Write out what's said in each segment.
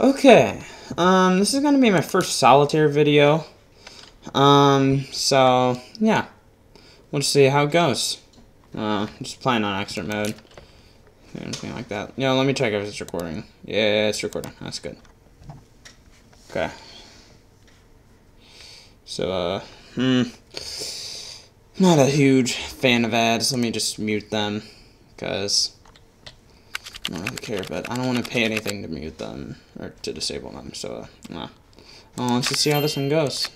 Okay, um, this is gonna be my first solitaire video. Um, so, yeah. We'll see how it goes. Uh, just playing on extra mode. Anything like that. Yeah, let me check if it's recording. Yeah, it's recording. That's good. Okay. So, uh, hmm. Not a huge fan of ads. Let me just mute them. Because I don't really care, but I don't want to pay anything to mute them or to disable them. So, uh, nah. Let's just see how this one goes.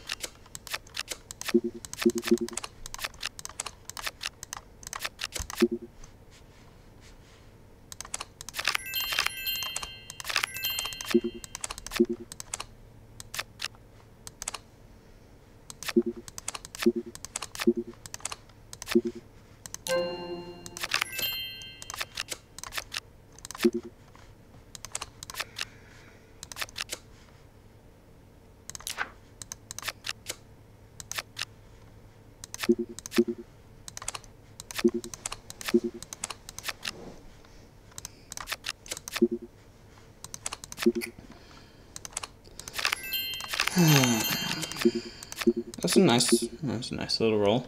That's a nice, that's a nice little roll.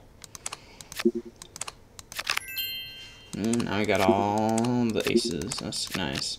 Mm, now we got all the aces. That's nice.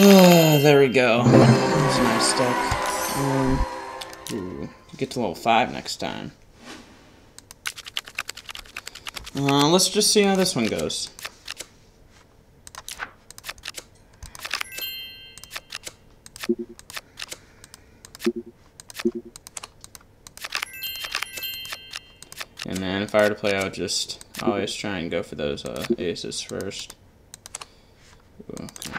Oh, there we go. A nice. Um, get to level 5 next time. Uh, let's just see how this one goes. And then if I were to play, I would just always try and go for those uh, aces first. Ooh, okay.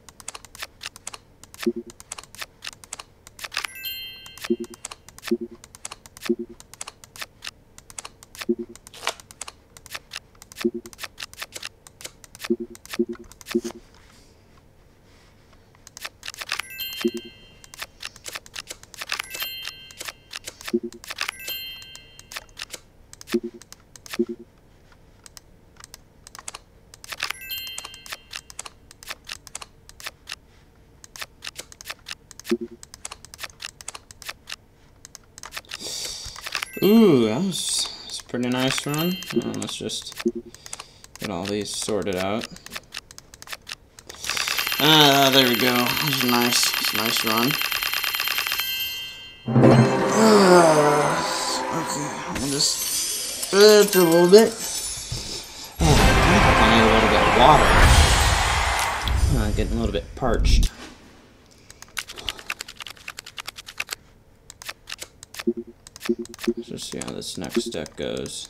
Ooh, that was, that's a pretty nice run. Uh, let's just get all these sorted out. Ah, there we go. That's a nice, nice run. Okay, I'll just uh, for a little bit. Oh, I think I need a little bit of water. Uh, getting a little bit parched. Let's just see how this next step goes.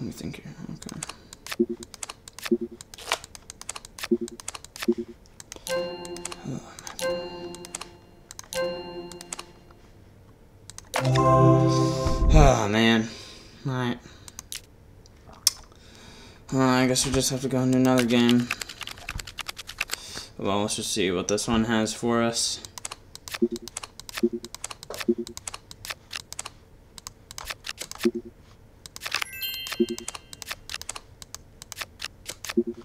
Let me think here. Okay. Oh man. Alright. Uh, I guess we just have to go into another game. Well, let's just see what this one has for us. Thank you.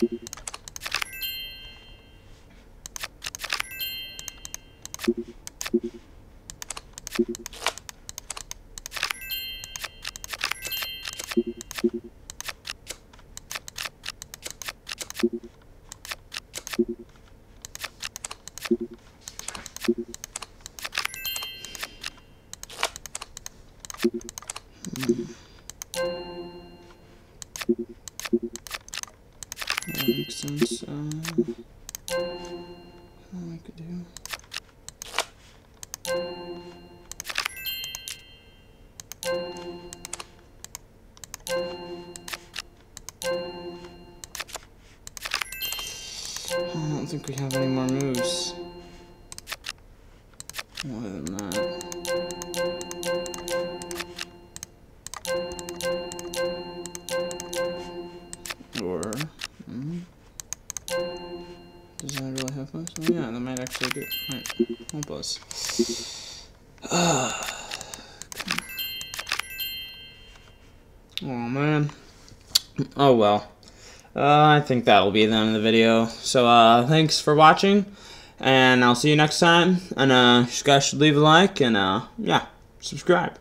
That think we have any more moves. More than that. Or, mm, does that really help us? Oh yeah, that might actually do. Might help us. oh man. Oh well. Uh, I think that'll be the end of the video. So, uh, thanks for watching, and I'll see you next time. And, uh, you guys should leave a like, and, uh, yeah, subscribe.